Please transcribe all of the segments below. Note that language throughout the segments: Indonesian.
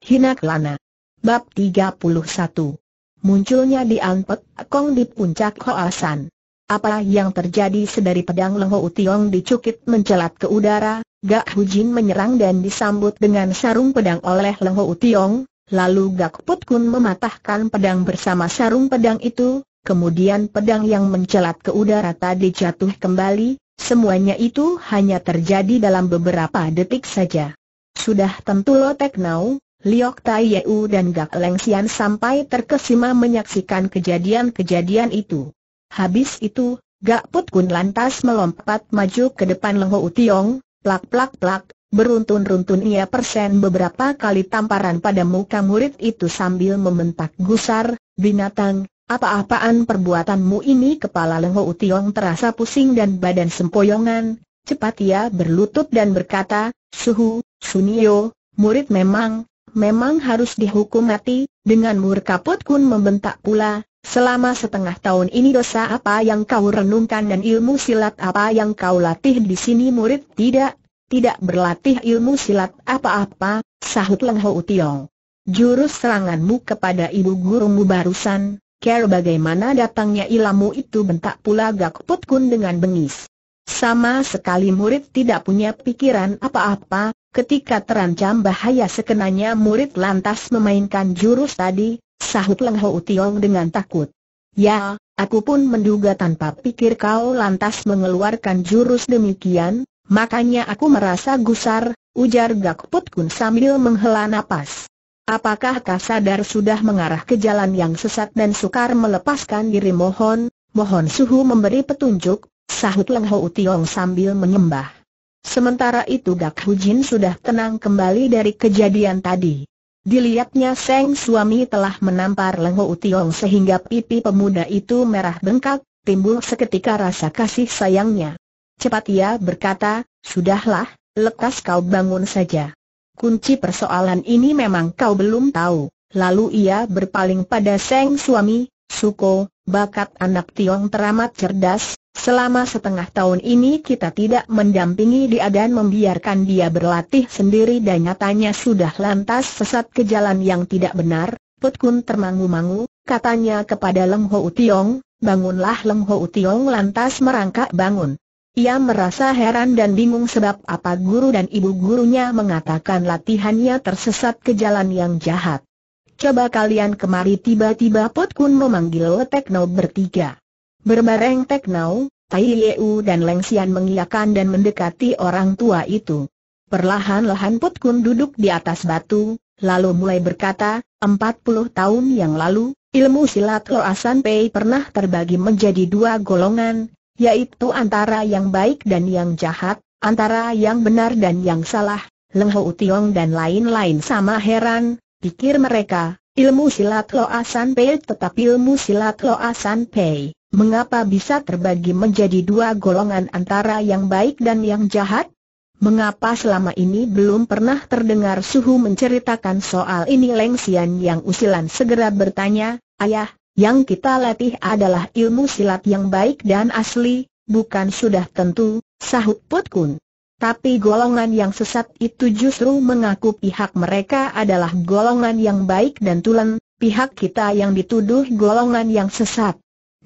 Hina Kelana. Bab 31 Munculnya di Anpek Kong di puncak Hoasan. Apa yang terjadi sedari pedang Leng Tiong dicukit mencelat ke udara, Gak Hujin menyerang dan disambut dengan sarung pedang oleh Leng Tiong, lalu Gak Put Kun mematahkan pedang bersama sarung pedang itu, kemudian pedang yang mencelat ke udara tadi jatuh kembali, semuanya itu hanya terjadi dalam beberapa detik saja. Sudah tentu Lo Teknau, Liok Tai Yeu dan Gak Leng Sian sampai terkesima menyaksikan kejadian-kejadian itu. Habis itu, Gak Put Kun lantas melompat maju ke depan Leng Ho Tiong, plak-plak-plak, beruntun-runtun ia persen beberapa kali tamparan pada muka murid itu sambil membentak gusar, binatang, apa-apaan perbuatanmu ini kepala Leng Ho Tiong terasa pusing dan badan sempoyongan, cepat ia berlutut dan berkata, Suhu, Sunio, murid memang, memang harus dihukum mati, dengan murka Put Kun membentak pula, selama setengah tahun ini dosa apa yang kau renungkan dan ilmu silat apa yang kau latih di sini murid tidak, tidak berlatih ilmu silat apa-apa, sahut Leng Ho Tiong. Jurus seranganmu kepada ibu gurumu barusan, care bagaimana datangnya ilmu itu bentak pula Gak Put Kun dengan bengis. Sama sekali murid tidak punya pikiran apa-apa, ketika terancam bahaya sekenanya murid lantas memainkan jurus tadi, sahut Leng Ho Tiong dengan takut. Ya, aku pun menduga tanpa pikir kau lantas mengeluarkan jurus demikian, makanya aku merasa gusar, ujar Gak Put Kun sambil menghela napas. Apakah kau sadar sudah mengarah ke jalan yang sesat dan sukar melepaskan diri mohon, mohon suhu memberi petunjuk, sahut Leng Ho Tiong sambil menyembah. Sementara itu Gak Hujin sudah tenang kembali dari kejadian tadi. Dilihatnya Seng suami telah menampar Leng Ho Tiong sehingga pipi pemuda itu merah bengkak, timbul seketika rasa kasih sayangnya. Cepat ia berkata, sudahlah, lekas kau bangun saja. Kunci persoalan ini memang kau belum tahu. Lalu ia berpaling pada Seng suami, Suko, bakat anak Tiong teramat cerdas, Selama setengah tahun ini kita tidak mendampingi dia dan membiarkan dia berlatih sendiri dan nyatanya sudah lantas sesat ke jalan yang tidak benar. Put Kun termangu-mangu, katanya kepada Leng Ho Tiong, bangunlah Leng Ho Tiong lantas merangkak bangun. Ia merasa heran dan bingung sebab apa guru dan ibu gurunya mengatakan latihannya tersesat ke jalan yang jahat. Coba kalian kemari tiba-tiba Pot Kun memanggil Tekno bertiga. Berbareng Teknau, Tai Yeu dan Leng Xian mengiyakan dan mendekati orang tua itu. Perlahan-lahan Put Kun duduk di atas batu, lalu mulai berkata, 40 tahun yang lalu, ilmu silat Loasan Pei pernah terbagi menjadi dua golongan, yaitu antara yang baik dan yang jahat, antara yang benar dan yang salah, Leng Hou Tiong dan lain-lain sama heran, pikir mereka, ilmu silat Loasan Pei tetap ilmu silat Loasan Pei. Mengapa bisa terbagi menjadi dua golongan antara yang baik dan yang jahat? Mengapa selama ini belum pernah terdengar Suhu menceritakan soal ini Lengsian yang usilan segera bertanya, Ayah, yang kita latih adalah ilmu silat yang baik dan asli, bukan sudah tentu, sahut Put Kun. Tapi golongan yang sesat itu justru mengaku pihak mereka adalah golongan yang baik dan tulen, pihak kita yang dituduh golongan yang sesat.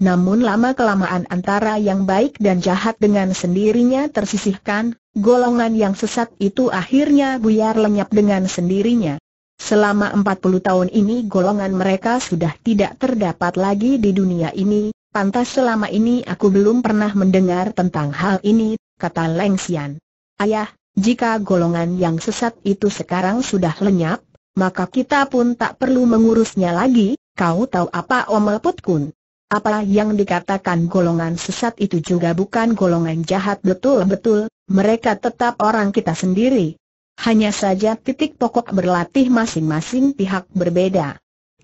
Namun lama-kelamaan antara yang baik dan jahat dengan sendirinya tersisihkan, golongan yang sesat itu akhirnya buyar lenyap dengan sendirinya. Selama 40 tahun ini golongan mereka sudah tidak terdapat lagi di dunia ini, pantas selama ini aku belum pernah mendengar tentang hal ini, kata Leng Xian. Ayah, jika golongan yang sesat itu sekarang sudah lenyap, maka kita pun tak perlu mengurusnya lagi, kau tahu apa Omel Put Kun? Apa yang dikatakan golongan sesat itu juga bukan golongan jahat betul-betul, mereka tetap orang kita sendiri. Hanya saja titik pokok berlatih masing-masing pihak berbeda.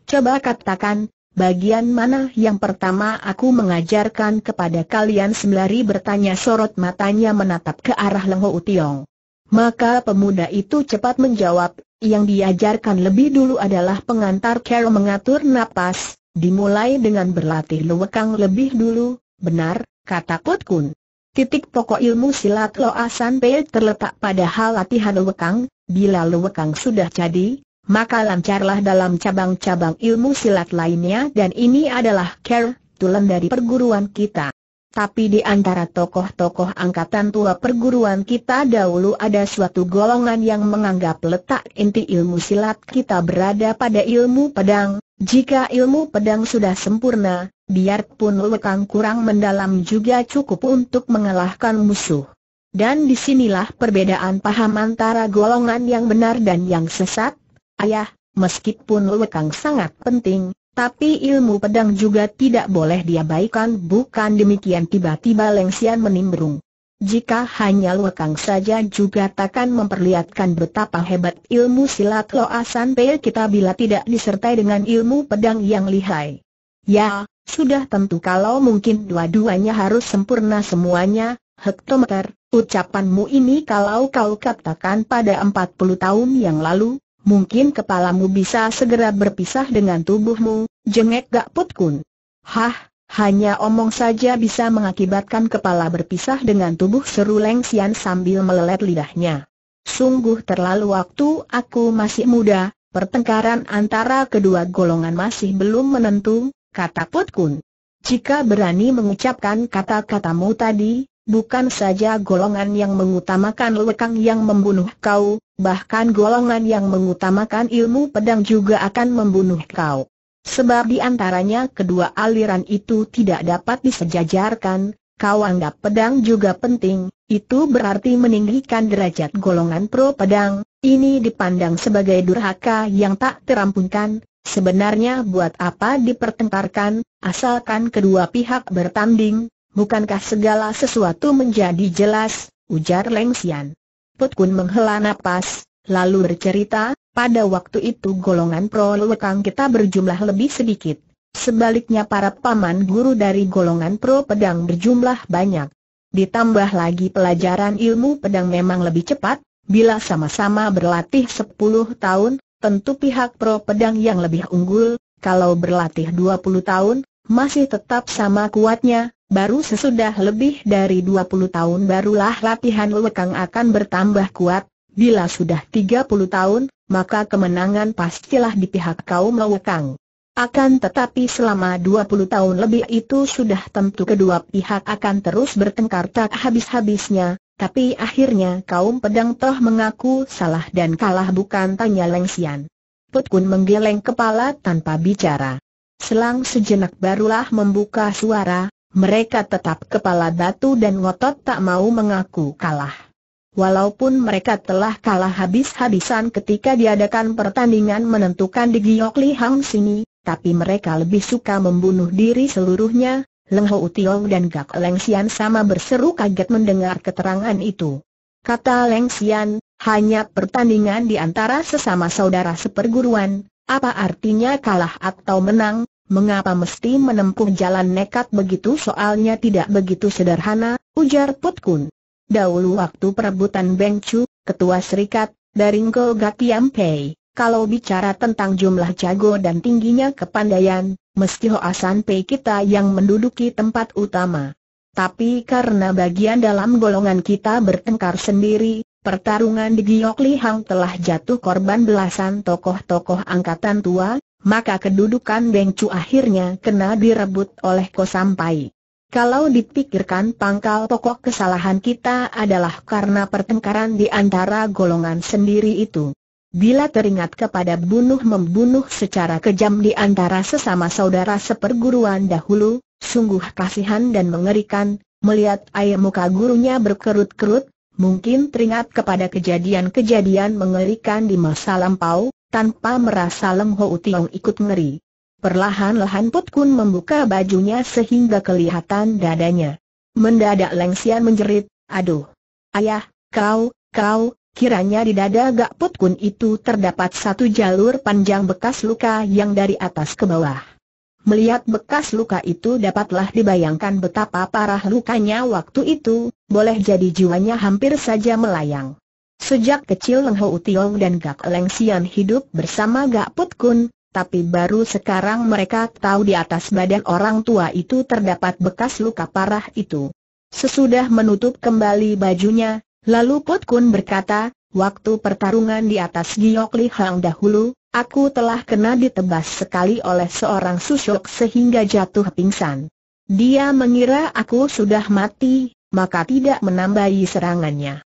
Coba katakan, bagian mana yang pertama aku mengajarkan kepada kalian sembari bertanya sorot matanya menatap ke arah Leng Ho Tiong. Maka pemuda itu cepat menjawab, yang diajarkan lebih dulu adalah pengantar Carol mengatur napas, Dimulai dengan berlatih lewekang lebih dulu, benar, kata Put Kun. Titik pokok ilmu silat Loa San Pei terletak pada hal latihan lewekang, bila lewekang sudah jadi, maka lancarlah dalam cabang-cabang ilmu silat lainnya dan ini adalah care, tulen dari perguruan kita. Tapi di antara tokoh-tokoh angkatan tua perguruan kita dahulu ada suatu golongan yang menganggap letak inti ilmu silat kita berada pada ilmu pedang. Jika ilmu pedang sudah sempurna, biarpun lekang kurang mendalam juga cukup untuk mengalahkan musuh. Dan di sinilah perbedaan paham antara golongan yang benar dan yang sesat. Ayah, meskipun lekang sangat penting, tapi ilmu pedang juga tidak boleh diabaikan bukan demikian tiba-tiba Lengsian menimbrung. Jika hanya Luekang saja juga takkan memperlihatkan betapa hebat ilmu silat Loasan Pei kita bila tidak disertai dengan ilmu pedang yang lihai. Ya, sudah tentu kalau mungkin dua-duanya harus sempurna semuanya, hektometer, ucapanmu ini kalau kau katakan pada 40 tahun yang lalu, Mungkin kepalamu bisa segera berpisah dengan tubuhmu, jengek Gak Put Kun. Hah, hanya omong saja bisa mengakibatkan kepala berpisah dengan tubuh seru Lengsian sambil melelet lidahnya. Sungguh terlalu waktu aku masih muda, pertengkaran antara kedua golongan masih belum menentu, kata Put Kun. Jika berani mengucapkan kata-katamu tadi, bukan saja golongan yang mengutamakan lekang yang membunuh kau, bahkan golongan yang mengutamakan ilmu pedang juga akan membunuh kau. Sebab di antaranya kedua aliran itu tidak dapat disejajarkan, kau anggap pedang juga penting, itu berarti meninggikan derajat golongan pro pedang, ini dipandang sebagai durhaka yang tak terampunkan, sebenarnya buat apa dipertengkarkan, asalkan kedua pihak bertanding, bukankah segala sesuatu menjadi jelas, ujar Lengsian. Put Kun menghela napas, lalu bercerita, pada waktu itu golongan pro lekang kita berjumlah lebih sedikit. Sebaliknya para paman guru dari golongan pro pedang berjumlah banyak. Ditambah lagi pelajaran ilmu pedang memang lebih cepat, bila sama-sama berlatih 10 tahun, tentu pihak pro pedang yang lebih unggul, kalau berlatih 20 tahun, masih tetap sama kuatnya, baru sesudah lebih dari 20 tahun barulah latihan lekang akan bertambah kuat, bila sudah 30 tahun, maka kemenangan pastilah di pihak kaum lekang. Akan tetapi selama 20 tahun lebih itu sudah tentu kedua pihak akan terus bertengkar tak habis-habisnya, tapi akhirnya kaum pedang toh mengaku salah dan kalah bukan tanya Lengsian. Put Kun menggeleng kepala tanpa bicara. Selang sejenak barulah membuka suara, mereka tetap kepala batu dan ngotot tak mau mengaku kalah. Walaupun mereka telah kalah habis-habisan ketika diadakan pertandingan menentukan di Giok Li Hang sini, tapi mereka lebih suka membunuh diri seluruhnya, Leng Ho Tiong dan Gak Leng Xian sama berseru kaget mendengar keterangan itu. Kata Leng Xian, hanya pertandingan di antara sesama saudara seperguruan, apa artinya kalah atau menang, mengapa mesti menempuh jalan nekat begitu soalnya tidak begitu sederhana, ujar Put Kun. Dahulu waktu perebutan Beng Chu, ketua serikat, dari Ngo Gatiam Pei, kalau bicara tentang jumlah jago dan tingginya kepandaian, mesti Hoasan Pei kita yang menduduki tempat utama. Tapi karena bagian dalam golongan kita bertengkar sendiri, pertarungan di Giok Li Hang telah jatuh korban belasan tokoh-tokoh angkatan tua, maka kedudukan Beng Chu akhirnya kena direbut oleh Ko Sampai. Kalau dipikirkan pangkal pokok kesalahan kita adalah karena pertengkaran di antara golongan sendiri itu. Bila teringat kepada bunuh-membunuh secara kejam di antara sesama saudara seperguruan dahulu, sungguh kasihan dan mengerikan, melihat air muka gurunya berkerut-kerut, mungkin teringat kepada kejadian-kejadian mengerikan di masa lampau, tanpa merasa Leng Ho Tiong ikut ngeri. Perlahan-lahan Put Kun membuka bajunya sehingga kelihatan dadanya. Mendadak Leng Sian menjerit, aduh. Ayah, kau, kau, kiranya di dada Gak Put Kun itu terdapat satu jalur panjang bekas luka yang dari atas ke bawah. Melihat bekas luka itu dapatlah dibayangkan betapa parah lukanya waktu itu, boleh jadi jiwanya hampir saja melayang. Sejak kecil Leng Ho Tiong dan Gak Leng Sian hidup bersama Gak Put Kun, tapi baru sekarang mereka tahu di atas badan orang tua itu terdapat bekas luka parah itu. Sesudah menutup kembali bajunya, lalu Put Kun berkata, waktu pertarungan di atas Giok Li Hang dahulu, aku telah kena ditebas sekali oleh seorang susuk sehingga jatuh pingsan. Dia mengira aku sudah mati, maka tidak menambahi serangannya.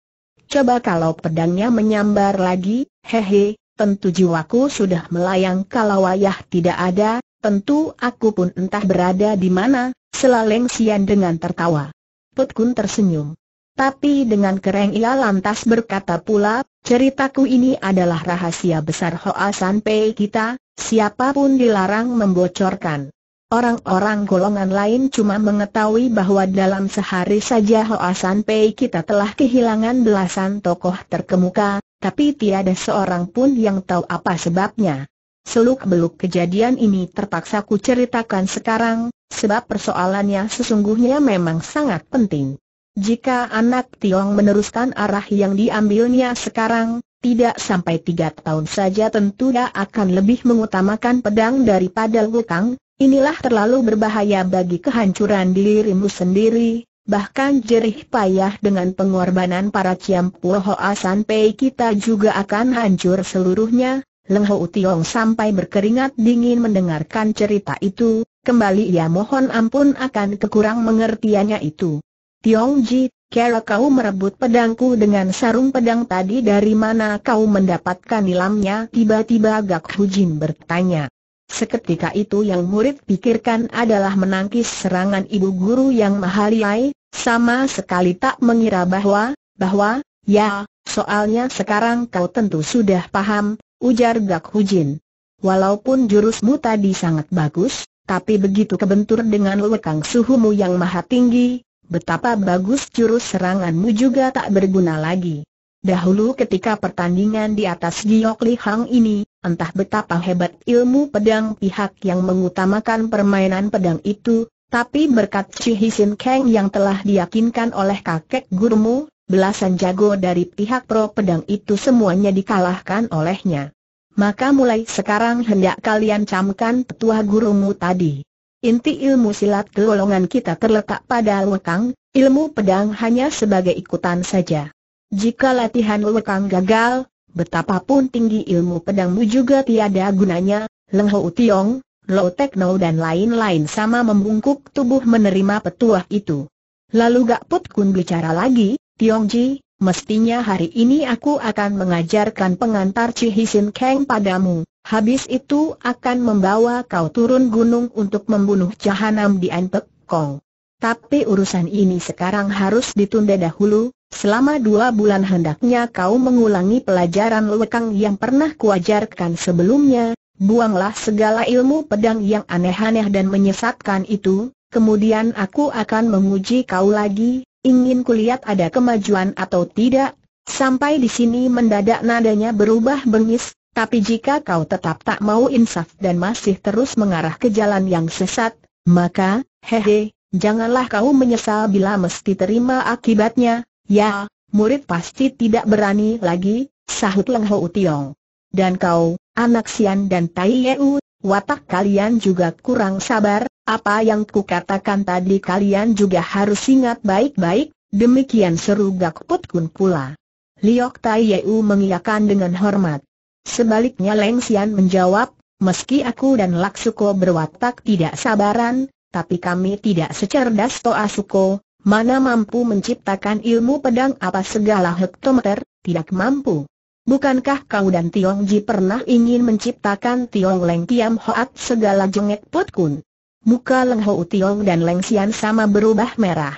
Coba kalau pedangnya menyambar lagi, hehe, tentu jiwaku sudah melayang kalau ayah tidak ada, tentu aku pun entah berada di mana, selaleng sian dengan tertawa. Put Kun tersenyum. Tapi dengan kereng ia lantas berkata pula, ceritaku ini adalah rahasia besar Hoa San Pei kita, siapa pun dilarang membocorkan. Orang-orang golongan lain cuma mengetahui bahwa dalam sehari saja Hoa San Pei kita telah kehilangan belasan tokoh terkemuka, tapi tiada seorang pun yang tahu apa sebabnya. Seluk-beluk kejadian ini terpaksa ku ceritakan sekarang, sebab persoalannya sesungguhnya memang sangat penting. Jika anak Tiong meneruskan arah yang diambilnya sekarang, tidak sampai tiga tahun saja tentu dia akan lebih mengutamakan pedang daripada lukang, inilah terlalu berbahaya bagi kehancuran dirimu sendiri, bahkan jerih payah dengan pengorbanan para ciampu Hoa sampai kita juga akan hancur seluruhnya, Leng Ho Tiong sampai berkeringat dingin mendengarkan cerita itu, kembali ia mohon ampun akan kekurang mengertiannya itu. Tiong Ji, kira kau merebut pedangku dengan sarung pedang tadi dari mana kau mendapatkan nilamnya? Tiba-tiba Gak Hujin bertanya. Seketika itu yang murid pikirkan adalah menangkis serangan ibu guru yang mahaliai, sama sekali tak mengira bahwa, bahwa, ya, soalnya sekarang kau tentu sudah paham, ujar Gak Hujin. Walaupun jurusmu tadi sangat bagus, tapi begitu kebentur dengan lekang suhumu yang maha tinggi, betapa bagus jurus seranganmu juga tak berguna lagi. Dahulu ketika pertandingan di atas Giok Li Hang ini, entah betapa hebat ilmu pedang pihak yang mengutamakan permainan pedang itu, tapi berkat Chi Hisin Kang yang telah diyakinkan oleh kakek gurumu, belasan jago dari pihak pro pedang itu semuanya dikalahkan olehnya. Maka mulai sekarang hendak kalian camkan petua gurumu tadi. Inti ilmu silat golongan kita terletak pada lekang, ilmu pedang hanya sebagai ikutan saja. Jika latihan lekang gagal, betapapun tinggi ilmu pedangmu juga tiada gunanya, Leng Ho Tiong, Lo Tekno dan lain-lain sama membungkuk tubuh menerima petuah itu. Lalu Gak Put Kun bicara lagi, Tiong Ji, mestinya hari ini aku akan mengajarkan pengantar Cihisin Kang padamu. Habis itu akan membawa kau turun gunung untuk membunuh jahanam di Anpek Kong. Tapi urusan ini sekarang harus ditunda dahulu, selama dua bulan hendaknya kau mengulangi pelajaran lekang yang pernah kuajarkan sebelumnya, buanglah segala ilmu pedang yang aneh-aneh dan menyesatkan itu, kemudian aku akan menguji kau lagi, ingin kulihat ada kemajuan atau tidak, sampai di sini mendadak nadanya berubah bengis, tapi jika kau tetap tak mau insaf dan masih terus mengarah ke jalan yang sesat, maka, hehe, janganlah kau menyesal bila mesti terima akibatnya, ya, murid pasti tidak berani lagi, sahut Leng Ho Tiong. Dan kau, anak Sian dan Tai Yeu, watak kalian juga kurang sabar, apa yang kukatakan tadi kalian juga harus ingat baik-baik, demikian seru Gak Put Kun pula. Liok Tai Yeu mengiyakan dengan hormat. Sebaliknya Leng Xian menjawab, meski aku dan Laksuko berwatak tidak sabaran, tapi kami tidak secerdas Toa Suko, mana mampu menciptakan ilmu pedang apa segala hektometer, tidak mampu. Bukankah kau dan Tiong Ji pernah ingin menciptakan Tiong Leng Kiam Hoat segala jengek Put Kun? Muka Leng Ho Tiong dan Leng Xian sama berubah merah.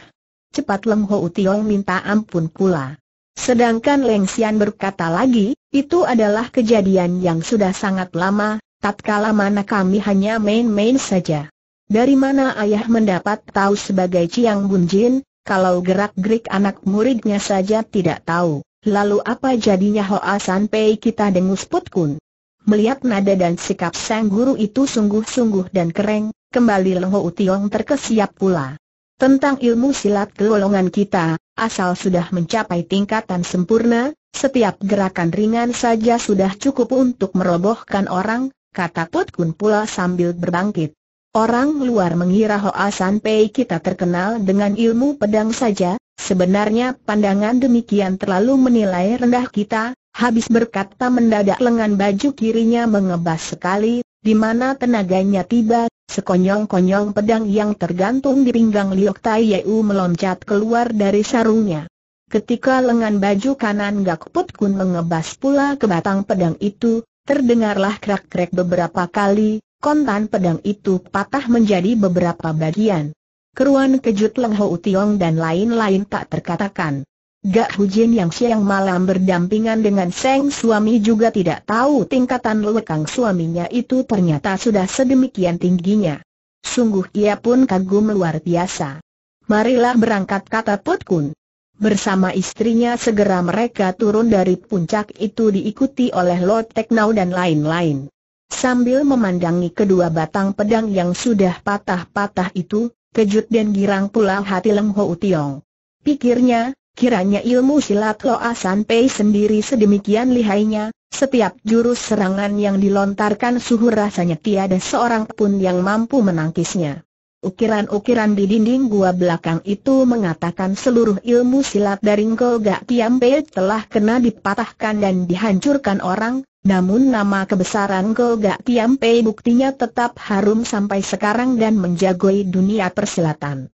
Cepat Leng Ho Tiong minta ampun pula. Sedangkan Leng Xian berkata lagi, itu adalah kejadian yang sudah sangat lama, tatkala mana kami hanya main-main saja. Dari mana ayah mendapat tahu sebagai Chiang Bun Jin, kalau gerak-gerik anak muridnya saja tidak tahu, lalu apa jadinya Hoa San Pei kita dengus Put Kun? Melihat nada dan sikap sang guru itu sungguh-sungguh dan kering, kembali Leng Ho Tiong terkesiap pula. Tentang ilmu silat golongan kita, asal sudah mencapai tingkatan sempurna, setiap gerakan ringan saja sudah cukup untuk merobohkan orang, kata Put Kun pula sambil berbangkit. Orang luar mengira Hoa San Pei kita terkenal dengan ilmu pedang saja, sebenarnya pandangan demikian terlalu menilai rendah kita, habis berkata mendadak lengan baju kirinya mengebas sekali, di mana tenaganya tiba, sekonyong-konyong pedang yang tergantung di pinggang Liok Tai Yeu meloncat keluar dari sarungnya. Ketika lengan baju kanan Gak Put Kun mengebas pula ke batang pedang itu, terdengarlah krek-krek beberapa kali, kontan pedang itu patah menjadi beberapa bagian. Keruan kejut Leng Ho Tiong dan lain-lain tak terkatakan. Gak Hujin yang siang malam berdampingan dengan Seng suami juga tidak tahu tingkatan lekang suaminya itu ternyata sudah sedemikian tingginya. Sungguh ia pun kagum luar biasa. Marilah berangkat kata Put Kun. Bersama istrinya segera mereka turun dari puncak itu diikuti oleh Lord Teknau dan lain-lain. Sambil memandangi kedua batang pedang yang sudah patah-patah itu, kejut dan girang pula hati Leng Ho Tiong. Pikirnya, Kiranya ilmu silat Loa San Pei sendiri sedemikian lihainya, setiap jurus serangan yang dilontarkan suhu rasanya tiada seorang pun yang mampu menangkisnya. Ukiran-ukiran di dinding gua belakang itu mengatakan seluruh ilmu silat dari Ngo Gak Tiam Pei telah kena dipatahkan dan dihancurkan orang, namun nama kebesaran Ngo Gak Tiam Pei buktinya tetap harum sampai sekarang dan menjagoi dunia persilatan.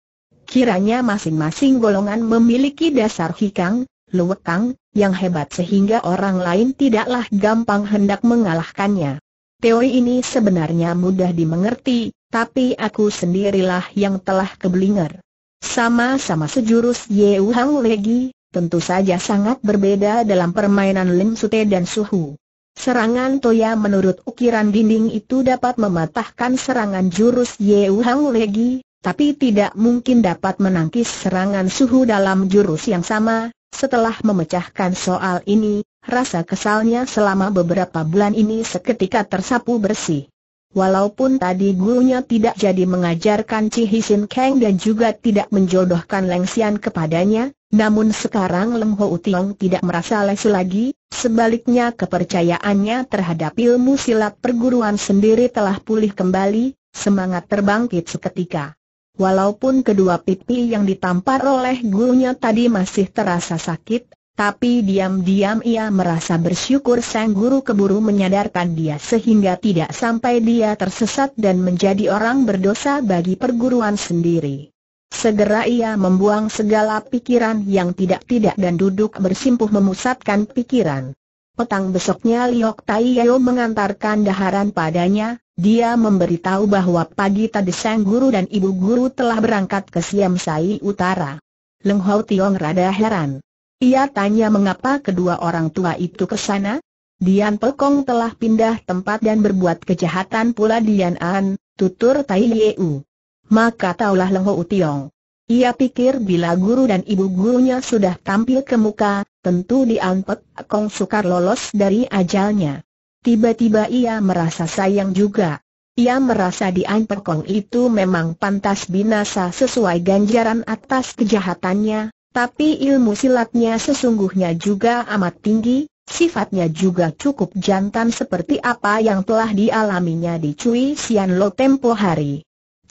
Kiranya masing-masing golongan memiliki dasar hikang, luwekang, yang hebat sehingga orang lain tidaklah gampang hendak mengalahkannya. Teori ini sebenarnya mudah dimengerti, tapi aku sendirilah yang telah kebelinger. Sama-sama sejurus Yeu Hang Legi, tentu saja sangat berbeda dalam permainan Lim Sute dan Suhu. Serangan Toya menurut ukiran dinding itu dapat mematahkan serangan jurus Yeu Hang Legi, tapi tidak mungkin dapat menangkis serangan suhu dalam jurus yang sama. Setelah memecahkan soal ini, rasa kesalnya selama beberapa bulan ini seketika tersapu bersih. Walaupun tadi gurunya tidak jadi mengajarkan Chi Hisin Kang dan juga tidak menjodohkan Leng Xian kepadanya, namun sekarang Leng Ho Tiong tidak merasa lesu lagi, sebaliknya kepercayaannya terhadap ilmu silat perguruan sendiri telah pulih kembali, semangat terbangkit seketika. Walaupun kedua pipi yang ditampar oleh gurunya tadi masih terasa sakit, tapi diam-diam ia merasa bersyukur sang guru keburu menyadarkan dia sehingga tidak sampai dia tersesat dan menjadi orang berdosa bagi perguruan sendiri. Segera ia membuang segala pikiran yang tidak-tidak dan duduk bersimpuh memusatkan pikiran. Petang besoknya Liok Tai Yeo mengantarkan daharan padanya, dia memberitahu bahwa pagi tadi sang guru dan ibu guru telah berangkat ke Siam Sai Utara. Leng Hao Tiong rada heran. Ia tanya mengapa kedua orang tua itu ke sana? Dian Pekong telah pindah tempat dan berbuat kejahatan pula Dian An, tutur Tai Yeu. Maka taulah Leng Hao Tiong. Ia pikir bila guru dan ibu gurunya sudah tampil ke muka, tentu Dian Pekong sukar lolos dari ajalnya. Tiba-tiba ia merasa sayang juga. Ia merasa di Kong itu memang pantas binasa sesuai ganjaran atas kejahatannya, tapi ilmu silatnya sesungguhnya juga amat tinggi, sifatnya juga cukup jantan seperti apa yang telah dialaminya di Cui Sian Lo tempo hari.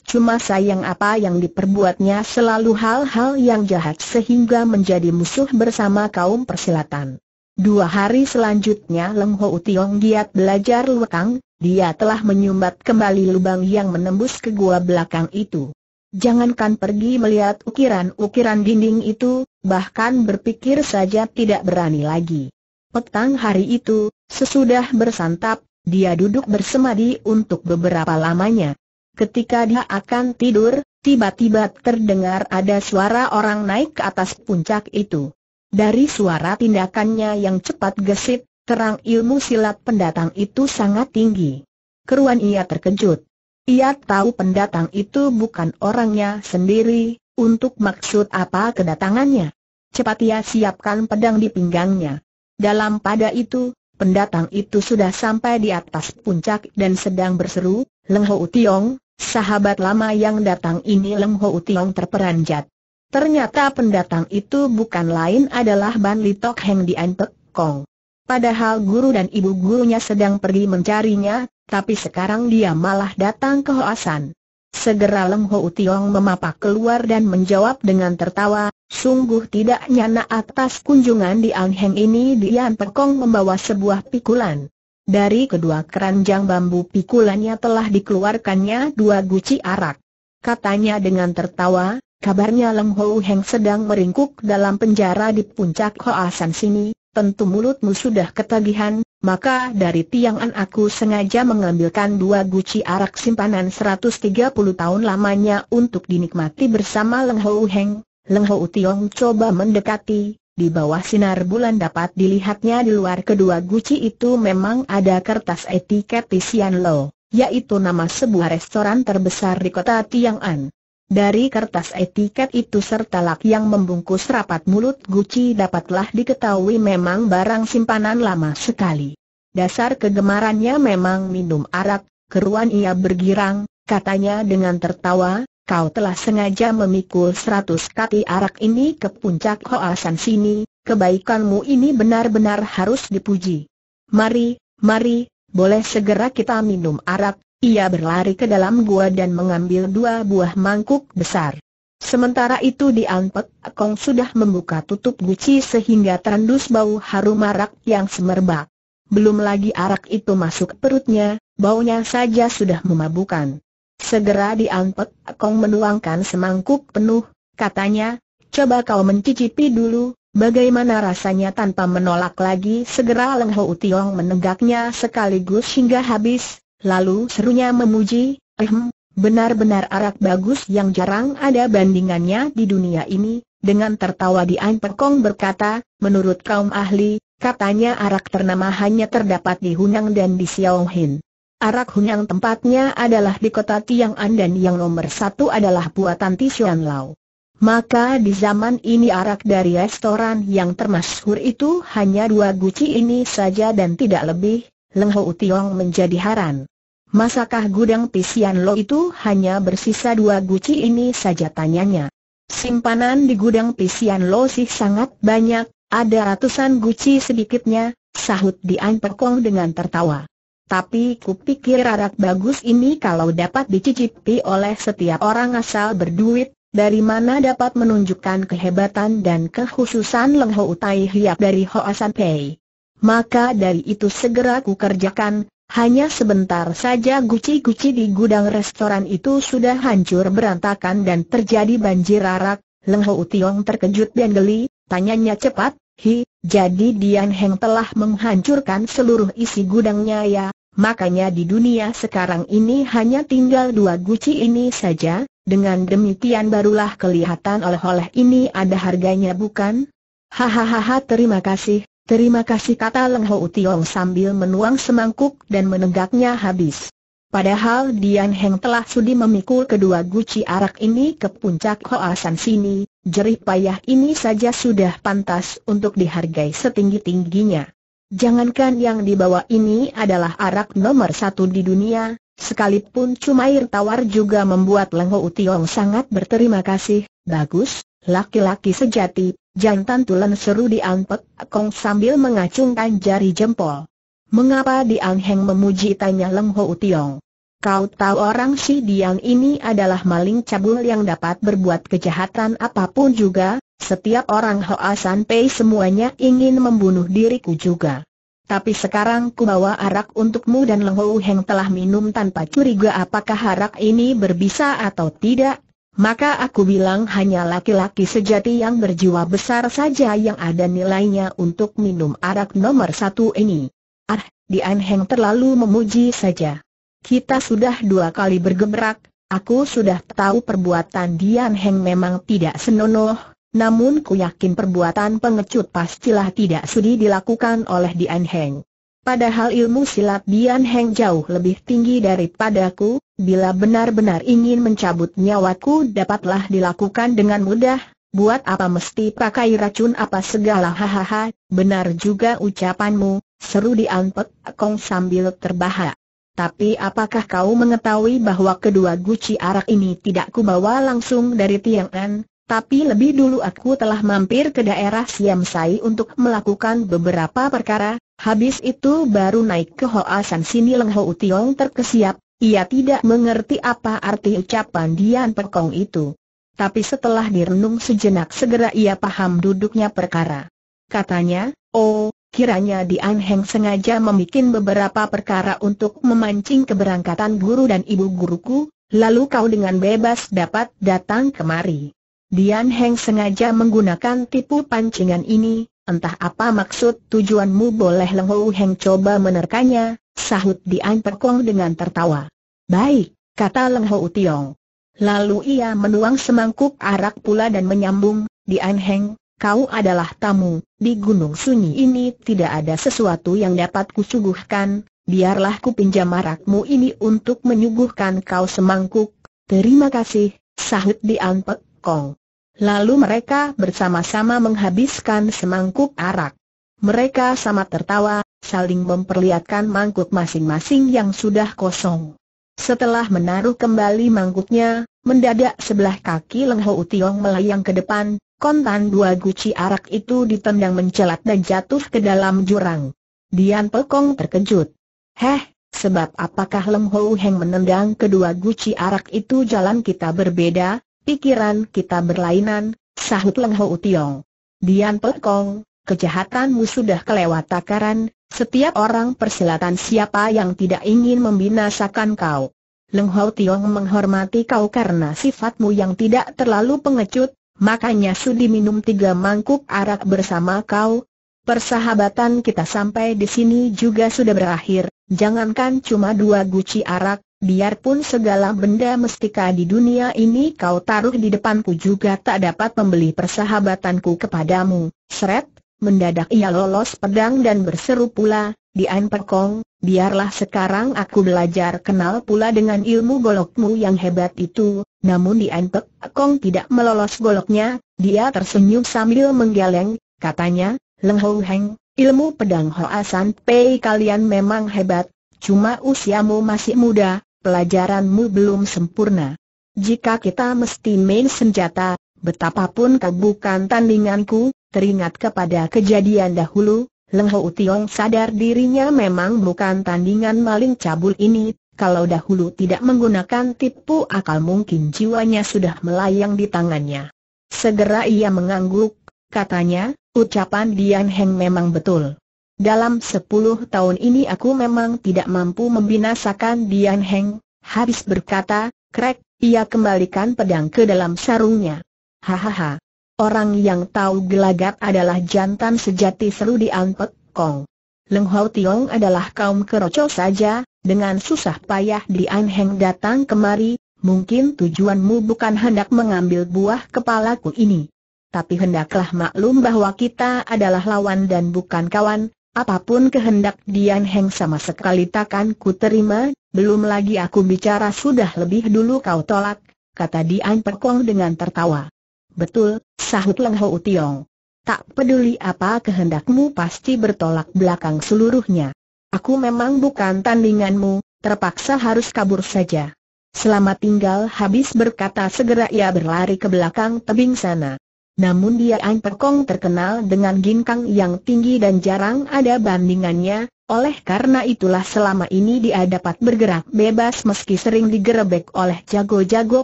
Cuma sayang apa yang diperbuatnya selalu hal-hal yang jahat sehingga menjadi musuh bersama kaum persilatan. Dua hari selanjutnya Leng Ho Tiong giat belajar luakang, dia telah menyumbat kembali lubang yang menembus ke gua belakang itu. Jangankan pergi melihat ukiran-ukiran dinding itu, bahkan berpikir saja tidak berani lagi. Petang hari itu, sesudah bersantap, dia duduk bersemadi untuk beberapa lamanya. Ketika dia akan tidur, tiba-tiba terdengar ada suara orang naik ke atas puncak itu. Dari suara tindakannya yang cepat gesit, terang ilmu silat pendatang itu sangat tinggi. Keruan ia terkejut. Ia tahu pendatang itu bukan orangnya sendiri, untuk maksud apa kedatangannya. Cepat ia siapkan pedang di pinggangnya. Dalam pada itu, pendatang itu sudah sampai di atas puncak dan sedang berseru, Leng Ho Tiong, sahabat lama yang datang ini Leng Ho Tiong terperanjat. Ternyata pendatang itu bukan lain adalah Ban Litok Heng di Pek Kong. Padahal guru dan ibu gurunya sedang pergi mencarinya, tapi sekarang dia malah datang ke Hoasan. Segera Leng Ho Tiong memapak keluar dan menjawab dengan tertawa, Sungguh tidak nyana atas kunjungan di Angheng ini Dian Pekong membawa sebuah pikulan. Dari kedua keranjang bambu pikulannya telah dikeluarkannya dua guci arak. Katanya dengan tertawa, kabarnya Leng Hou Heng sedang meringkuk dalam penjara di puncak Hoasan sini, tentu mulutmu sudah ketagihan, maka dari tiangan aku sengaja mengambilkan dua guci arak simpanan 130 tahun lamanya untuk dinikmati bersama Leng Hou Heng. Leng Hou Tiong coba mendekati, di bawah sinar bulan dapat dilihatnya di luar kedua guci itu memang ada kertas etiket Tisian Lo, yaitu nama sebuah restoran terbesar di kota Tiang'an. Dari kertas etiket itu serta lak yang membungkus rapat mulut guci dapatlah diketahui memang barang simpanan lama sekali. Dasar kegemarannya memang minum arak, keruan ia bergirang, katanya dengan tertawa, kau telah sengaja memikul seratus kati arak ini ke puncak Hoasan sini, kebaikanmu ini benar-benar harus dipuji. Mari, mari, boleh segera kita minum arak, ia berlari ke dalam gua dan mengambil dua buah mangkuk besar. Sementara itu di Anpek Kong sudah membuka tutup guci sehingga terendus bau harum arak yang semerbak. Belum lagi arak itu masuk perutnya, baunya saja sudah memabukan. Segera diangkut, Kong menuangkan semangkuk penuh, katanya, coba kau mencicipi dulu, bagaimana rasanya tanpa menolak lagi segera Leng Hou Tiong menegaknya sekaligus hingga habis, lalu serunya memuji, ehm, benar-benar arak bagus yang jarang ada bandingannya di dunia ini, dengan tertawa di Kong berkata, menurut kaum ahli, katanya arak ternama hanya terdapat di Hunang dan di Xiao Hin. Arak Hunyang tempatnya adalah di kota Tiang'an dan yang nomor satu adalah buatan Tishuan Lau. Maka di zaman ini arak dari restoran yang termasyhur itu hanya dua guci ini saja dan tidak lebih, Leng Hou Tiong menjadi haran. Masakah gudang Tisian Lo itu hanya bersisa dua guci ini saja tanyanya. Simpanan di gudang Tisian Lo sih sangat banyak, ada ratusan guci sedikitnya, sahut Di Pekong dengan tertawa. Tapi kupikir arak bagus ini kalau dapat dicicipi oleh setiap orang asal berduit, dari mana dapat menunjukkan kehebatan dan kekhususan Leng Ho Utai Hiap dari San Pei. Maka dari itu segera ku kerjakan, hanya sebentar saja guci-guci di gudang restoran itu sudah hancur berantakan dan terjadi banjir arak, Leng Ho Tiong terkejut dan geli, tanyanya cepat, Hi, jadi Dian Heng telah menghancurkan seluruh isi gudangnya ya, makanya di dunia sekarang ini hanya tinggal dua guci ini saja, dengan demikian barulah kelihatan oleh-oleh ini ada harganya bukan? Hahaha terima kasih, terima kasih kata Leng Ho Tiong sambil menuang semangkuk dan menegaknya habis. Padahal Dian Heng telah sudi memikul kedua guci arak ini ke puncak Hoasan sini, jerih payah ini saja sudah pantas untuk dihargai setinggi-tingginya. Jangankan yang dibawa ini adalah arak nomor satu di dunia, sekalipun cuma air tawar juga membuat Leng Ho Tiong sangat berterima kasih. Bagus, laki-laki sejati, jantan tulen seru di Pek Kong sambil mengacungkan jari jempol. Mengapa di Heng memuji tanya Leng Ho Tiong? Kau tahu orang si Dian ini adalah maling cabul yang dapat berbuat kejahatan apa pun juga, setiap orang Hoa San Pei semuanya ingin membunuh diriku juga. Tapi sekarang ku bawa arak untukmu dan Leng Hou Heng telah minum tanpa curiga apakah arak ini berbisa atau tidak. Maka aku bilang hanya laki-laki sejati yang berjiwa besar saja yang ada nilainya untuk minum arak nomor satu ini. Ah, Dian Heng terlalu memuji saja. Kita sudah dua kali bergebrak, aku sudah tahu perbuatan Dian Heng memang tidak senonoh, namun ku yakin perbuatan pengecut pastilah tidak sudi dilakukan oleh Dian Heng. Padahal ilmu silat Dian Heng jauh lebih tinggi daripadaku, bila benar-benar ingin mencabut nyawaku dapatlah dilakukan dengan mudah, buat apa mesti pakai racun apa segala hahaha, benar juga ucapanmu, seru diampek Kong sambil terbahak. Tapi apakah kau mengetahui bahwa kedua guci arak ini tidak kubawa langsung dari Tiangan, tapi lebih dulu aku telah mampir ke daerah Siam Sai untuk melakukan beberapa perkara, habis itu baru naik ke San sini Leng Ho Tiong terkesiap, ia tidak mengerti apa arti ucapan Dian Pekong itu. tapi setelah direnung sejenak segera ia paham duduknya perkara. Katanya, oh, kiranya Di An Heng sengaja membuat beberapa perkara untuk memancing keberangkatan guru dan ibu guruku, lalu kau dengan bebas dapat datang kemari. Dian Heng sengaja menggunakan tipu pancingan ini, entah apa maksud tujuanmu boleh Leng Ho Heng coba menerkanya, sahut Dian Pekong dengan tertawa. Baik, kata Leng Ho Tiong. Lalu ia menuang semangkuk arak pula dan menyambung, Dian Heng, kau adalah tamu, di gunung sunyi ini tidak ada sesuatu yang dapat kusuguhkan, biarlah ku pinjam arakmu ini untuk menyuguhkan kau semangkuk. Terima kasih, sahut Dian Pekong. Lalu mereka bersama-sama menghabiskan semangkuk arak. Mereka sama tertawa, saling memperlihatkan mangkuk masing-masing yang sudah kosong. Setelah menaruh kembali mangkuknya, mendadak sebelah kaki Leng Ho Tiong melayang ke depan, kontan dua guci arak itu ditendang mencelat dan jatuh ke dalam jurang. Dian Pekong terkejut. Heh, sebab apakah Leng Ho Heng menendang kedua guci arak itu jalan kita berbeda, Pikiran kita berlainan, sahut Leng Ho Tiong. Dian Pekong, kejahatanmu sudah kelewat takaran, setiap orang persilatan siapa yang tidak ingin membinasakan kau. Leng Ho Tiong menghormati kau karena sifatmu yang tidak terlalu pengecut, makanya sudi minum tiga mangkuk arak bersama kau. Persahabatan kita sampai di sini juga sudah berakhir, jangankan cuma dua guci arak, Biarpun segala benda mestika di dunia ini kau taruh di depanku juga tak dapat membeli persahabatanku kepadamu. Seret, mendadak ia lolos pedang dan berseru pula, di Pekong, biarlah sekarang aku belajar kenal pula dengan ilmu golokmu yang hebat itu. Namun di Pekong tidak melolos goloknya, dia tersenyum sambil menggeleng, katanya, Leng Ho Heng, ilmu pedang Hoasan Pei kalian memang hebat, cuma usiamu masih muda, pelajaranmu belum sempurna. Jika kita mesti main senjata, betapapun kau bukan tandinganku, teringat kepada kejadian dahulu, Leng Ho Tiong sadar dirinya memang bukan tandingan maling cabul ini, kalau dahulu tidak menggunakan tipu akal mungkin jiwanya sudah melayang di tangannya. Segera ia mengangguk, katanya, ucapan Dian Heng memang betul. Dalam sepuluh tahun ini aku memang tidak mampu membinasakan Dian Heng. Habis berkata, krek, ia kembalikan pedang ke dalam sarungnya. Hahaha. Orang yang tahu gelagat adalah jantan sejati seru di Ampek Kong. Leng Hao Tiong adalah kaum keroco saja, dengan susah payah Dian Heng datang kemari, mungkin tujuanmu bukan hendak mengambil buah kepalaku ini. Tapi hendaklah maklum bahwa kita adalah lawan dan bukan kawan, Apa pun kehendak Dian Heng sama sekali takkan ku terima, belum lagi aku bicara sudah lebih dulu kau tolak, kata Dian Pekong dengan tertawa. Betul, sahut Leng Ho Tiong. Tak peduli apa kehendakmu pasti bertolak belakang seluruhnya. Aku memang bukan tandinganmu, terpaksa harus kabur saja. Selamat tinggal habis berkata segera ia berlari ke belakang tebing sana. Namun dia An Pekong terkenal dengan ginkang yang tinggi dan jarang ada bandingannya, oleh karena itulah selama ini dia dapat bergerak bebas meski sering digerebek oleh jago-jago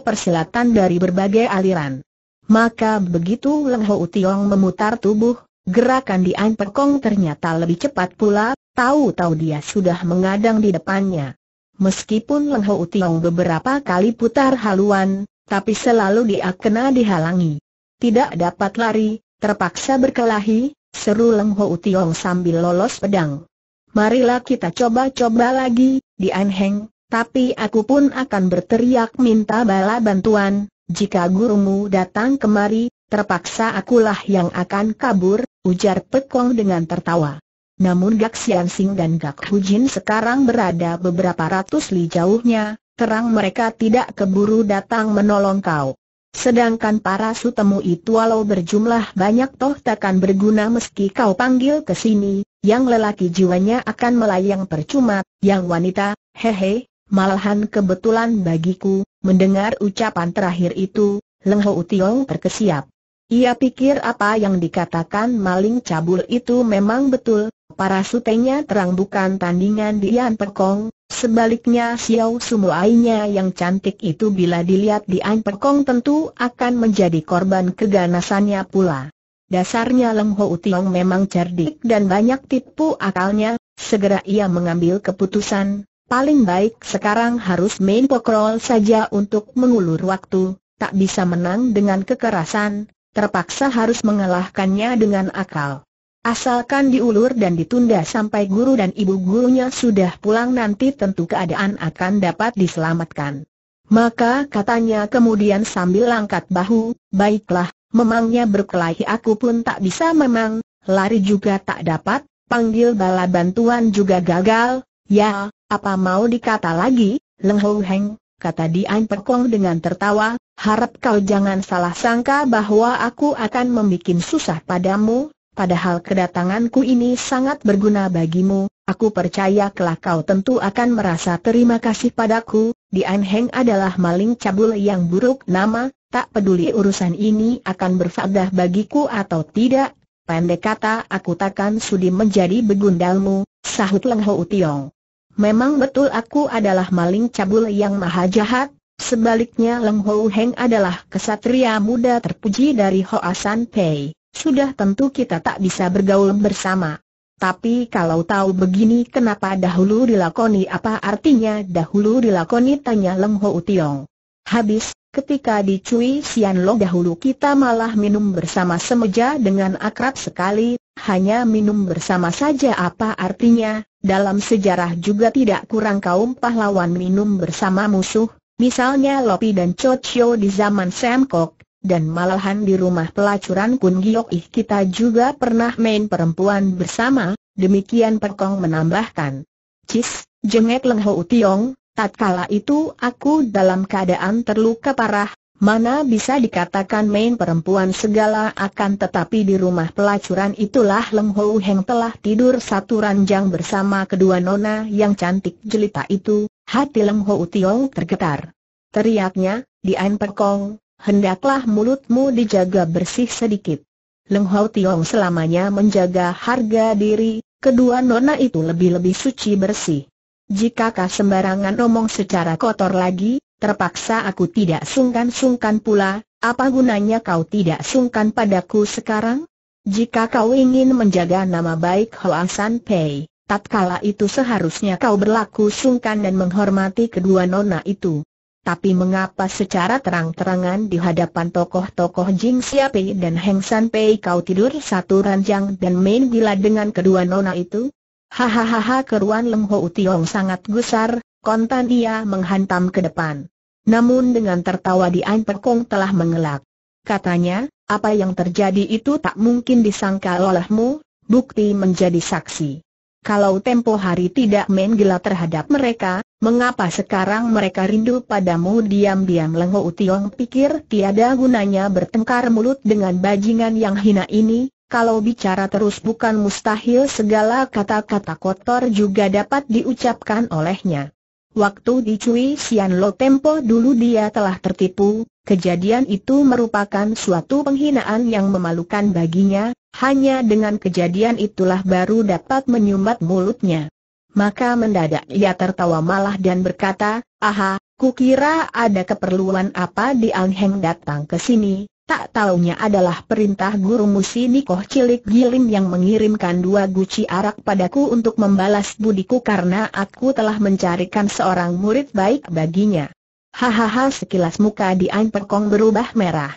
persilatan dari berbagai aliran. Maka begitu Leng Ho Tiong memutar tubuh, gerakan di An Pekong ternyata lebih cepat pula, tahu-tahu dia sudah mengadang di depannya. Meskipun Leng Ho Tiong beberapa kali putar haluan, tapi selalu dia kena dihalangi. Tidak dapat lari, terpaksa berkelahi, seru Leng Ho Tiong sambil lolos pedang. Marilah kita coba-coba lagi, di Heng, tapi aku pun akan berteriak minta bala bantuan, jika gurumu datang kemari, terpaksa akulah yang akan kabur, ujar Pekong dengan tertawa. Namun Gak Sian Sing dan Gak Hujin sekarang berada beberapa ratus li jauhnya, terang mereka tidak keburu datang menolong kau. Sedangkan para sutemu itu walau berjumlah banyak toh takkan berguna meski kau panggil ke sini, yang lelaki jiwanya akan melayang percuma, yang wanita, hehe, malahan kebetulan bagiku, mendengar ucapan terakhir itu, Leng Ho Tiong terkesiap. Ia pikir apa yang dikatakan maling cabul itu memang betul, para sutenya terang bukan tandingan Dian Pekong, Sebaliknya Xiao Sumuainya yang cantik itu bila dilihat di An Pekong tentu akan menjadi korban keganasannya pula. Dasarnya Leng Ho Tiong memang cerdik dan banyak tipu akalnya, segera ia mengambil keputusan, paling baik sekarang harus main pokrol saja untuk mengulur waktu, tak bisa menang dengan kekerasan, terpaksa harus mengalahkannya dengan akal. Asalkan diulur dan ditunda sampai guru dan ibu gurunya sudah pulang nanti tentu keadaan akan dapat diselamatkan. Maka katanya kemudian sambil angkat bahu, baiklah, memangnya berkelahi aku pun tak bisa memang, lari juga tak dapat, panggil bala bantuan juga gagal, ya, apa mau dikata lagi, Leng Ho Heng, kata Dian Perkong dengan tertawa, harap kau jangan salah sangka bahwa aku akan membuat susah padamu, padahal kedatanganku ini sangat berguna bagimu, aku percaya kelak kau tentu akan merasa terima kasih padaku, Dian Heng adalah maling cabul yang buruk nama, tak peduli urusan ini akan berfaedah bagiku atau tidak, pendek kata aku takkan sudi menjadi begundalmu, sahut Leng Ho Tiong. Memang betul aku adalah maling cabul yang maha jahat, sebaliknya Leng Ho Heng adalah kesatria muda terpuji dari Hoa San Pei sudah tentu kita tak bisa bergaul bersama. Tapi kalau tahu begini kenapa dahulu dilakoni? Apa artinya dahulu dilakoni? Tanya Leng Ho Tiong. Habis, ketika di Cui Sian Lo dahulu kita malah minum bersama semeja dengan akrab sekali, hanya minum bersama saja. Apa artinya, dalam sejarah juga tidak kurang kaum pahlawan minum bersama musuh, misalnya Lopi dan Chocho di zaman Sam Kok, dan malahan di rumah pelacuran Kun Giok Ih kita juga pernah main perempuan bersama, demikian Pekong menambahkan. Cis, jengek Leng Ho Tiong, tatkala itu aku dalam keadaan terluka parah, mana bisa dikatakan main perempuan segala akan tetapi di rumah pelacuran itulah Leng Ho Heng telah tidur satu ranjang bersama kedua nona yang cantik jelita itu, hati Leng Ho Tiong tergetar. Teriaknya, di An Pekong, hendaklah mulutmu dijaga bersih sedikit. Leng Hao Tiong selamanya menjaga harga diri, kedua nona itu lebih-lebih suci bersih. Jika kau sembarangan ngomong secara kotor lagi, terpaksa aku tidak sungkan-sungkan pula, apa gunanya kau tidak sungkan padaku sekarang? Jika kau ingin menjaga nama baik Hoa San Pei, tatkala itu seharusnya kau berlaku sungkan dan menghormati kedua nona itu. Tapi mengapa secara terang-terangan di hadapan tokoh-tokoh Jing Siapi dan Heng San Pei kau tidur satu ranjang dan main gila dengan kedua nona itu? Hahaha keruan Leng Ho Tiong sangat gusar, kontan ia menghantam ke depan. Namun dengan tertawa di An Pekong telah mengelak. Katanya, apa yang terjadi itu tak mungkin disangka olehmu, bukti menjadi saksi. Kalau tempo hari tidak main gila terhadap mereka, Mengapa sekarang mereka rindu padamu? Diam-diam Lengho Utiong pikir tiada gunanya bertengkar mulut dengan bajingan yang hina ini, kalau bicara terus bukan mustahil segala kata-kata kotor juga dapat diucapkan olehnya. Waktu di Cui Sian Lo Tempo dulu dia telah tertipu, kejadian itu merupakan suatu penghinaan yang memalukan baginya, hanya dengan kejadian itulah baru dapat menyumbat mulutnya. Maka mendadak ia tertawa malah dan berkata, Aha, kukira ada keperluan apa di Heng datang ke sini, tak taunya adalah perintah guru musi Nikoh Cilik Gilim yang mengirimkan dua guci arak padaku untuk membalas budiku karena aku telah mencarikan seorang murid baik baginya. Hahaha sekilas muka di An Perkong berubah merah.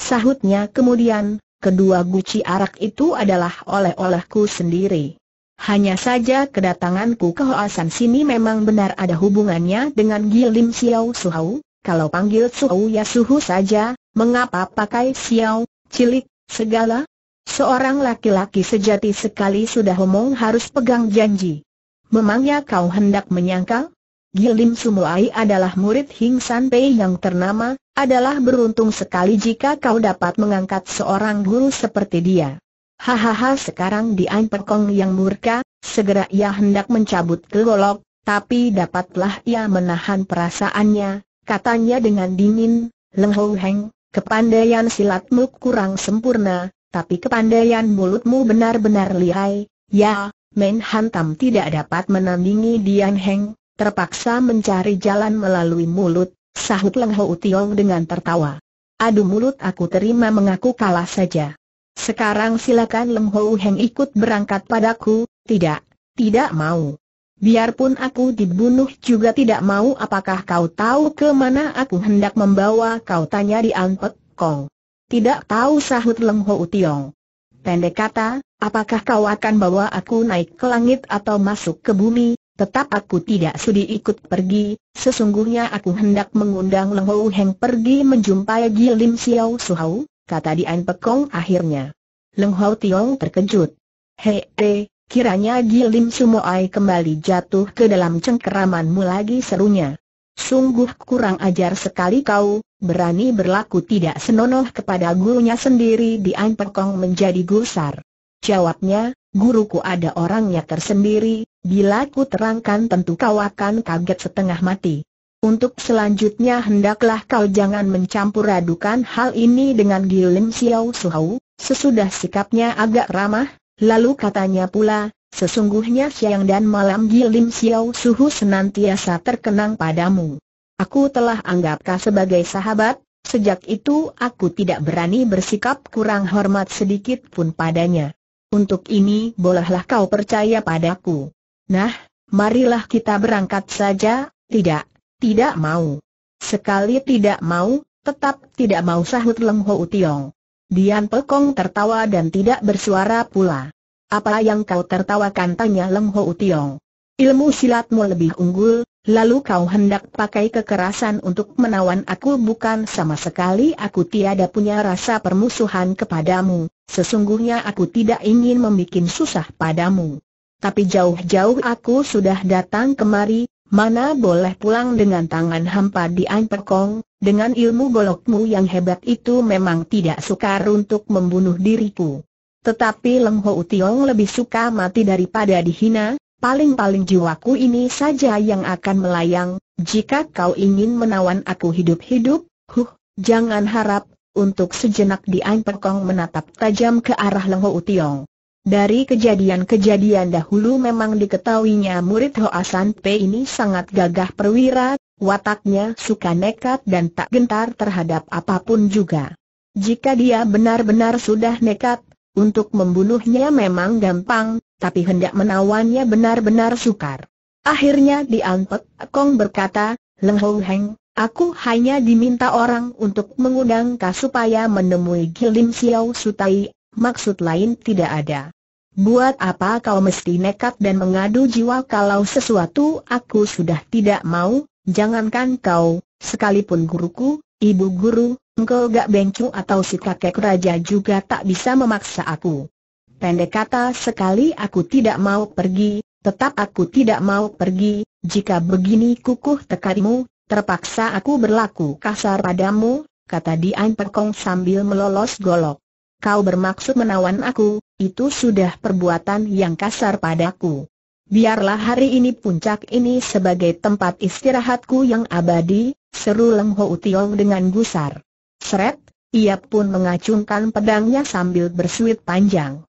Sahutnya kemudian, kedua guci arak itu adalah oleh-olehku sendiri. Hanya saja kedatanganku ke Hoasan sini memang benar ada hubungannya dengan Gilim Xiao Suhau, kalau panggil Suhau ya Suhu saja, mengapa pakai Xiao, cilik, segala? Seorang laki-laki sejati sekali sudah omong harus pegang janji. Memangnya kau hendak menyangkal? Gilim Sumuai adalah murid Hing San Pei yang ternama, adalah beruntung sekali jika kau dapat mengangkat seorang guru seperti dia. Hahaha sekarang di Perkong yang murka, segera ia hendak mencabut golok, tapi dapatlah ia menahan perasaannya, katanya dengan dingin, Leng Ho Heng, kepandaian silatmu kurang sempurna, tapi kepandaian mulutmu benar-benar lihai, ya, main hantam tidak dapat menandingi Dian Heng, terpaksa mencari jalan melalui mulut, sahut Leng Ho Tiong dengan tertawa. Adu mulut aku terima mengaku kalah saja. Sekarang silakan Leng Ho Heng ikut berangkat padaku, tidak, tidak mau. Biarpun aku dibunuh juga tidak mau apakah kau tahu ke mana aku hendak membawa kau tanya di Anpek Kong. Tidak tahu sahut Leng Ho Tiong. Pendek kata, apakah kau akan bawa aku naik ke langit atau masuk ke bumi, tetap aku tidak sudi ikut pergi, sesungguhnya aku hendak mengundang Leng Ho Heng pergi menjumpai Gilim Xiao Suhau, kata Dian Pekong akhirnya. Leng Ho Tiong terkejut. Hei, eh, kiranya Gilim Sumoai kembali jatuh ke dalam cengkeramanmu lagi serunya. Sungguh kurang ajar sekali kau, berani berlaku tidak senonoh kepada gurunya sendiri Dian Pekong menjadi gusar. Jawabnya, guruku ada orangnya tersendiri, bila ku terangkan tentu kau akan kaget setengah mati. Untuk selanjutnya hendaklah kau jangan mencampur adukan hal ini dengan Gilim Xiao Suhau, sesudah sikapnya agak ramah, lalu katanya pula, sesungguhnya siang dan malam Gilim Xiao Suhu senantiasa terkenang padamu. Aku telah anggap kau sebagai sahabat, sejak itu aku tidak berani bersikap kurang hormat sedikit pun padanya. Untuk ini bolehlah kau percaya padaku. Nah, marilah kita berangkat saja, tidak, tidak mau. Sekali tidak mau, tetap tidak mau sahut Leng Ho Tiong. Dian Pekong tertawa dan tidak bersuara pula. Apa yang kau tertawakan tanya Leng Ho Tiong. Ilmu silatmu lebih unggul, lalu kau hendak pakai kekerasan untuk menawan aku bukan sama sekali aku tiada punya rasa permusuhan kepadamu, sesungguhnya aku tidak ingin membuat susah padamu. Tapi jauh-jauh aku sudah datang kemari, mana boleh pulang dengan tangan hampa di Ampekong, dengan ilmu golokmu yang hebat itu memang tidak sukar untuk membunuh diriku. Tetapi Leng Ho Tiong lebih suka mati daripada dihina, paling-paling jiwaku ini saja yang akan melayang, jika kau ingin menawan aku hidup-hidup, huh, jangan harap, untuk sejenak di Ampekong menatap tajam ke arah Leng Ho. Dari kejadian-kejadian dahulu memang diketahuinya murid Hoasan P ini sangat gagah perwira, wataknya suka nekat dan tak gentar terhadap apa pun juga. Jika dia benar-benar sudah nekat, untuk membunuhnya memang gampang, tapi hendak menawannya benar-benar sukar. Akhirnya Dianpek Kong berkata, Leng Ho Heng, aku hanya diminta orang untuk mengundang kau supaya menemui Gilim Xiao Sutai, maksud lain tidak ada. Buat apa kau mesti nekat dan mengadu jiwa kalau sesuatu aku sudah tidak mau, jangankan kau, sekalipun guruku, ibu guru, engkau gak bengcu atau si kakek raja juga tak bisa memaksa aku. Pendek kata sekali aku tidak mau pergi, tetap aku tidak mau pergi, jika begini kukuh tekadmu, terpaksa aku berlaku kasar padamu, kata Dian Perkong sambil melolos golok. Kau bermaksud menawan aku, itu sudah perbuatan yang kasar padaku. Biarlah hari ini puncak ini sebagai tempat istirahatku yang abadi, seru Leng Ho Tiong dengan gusar. Seret, ia pun mengacungkan pedangnya sambil bersuit panjang.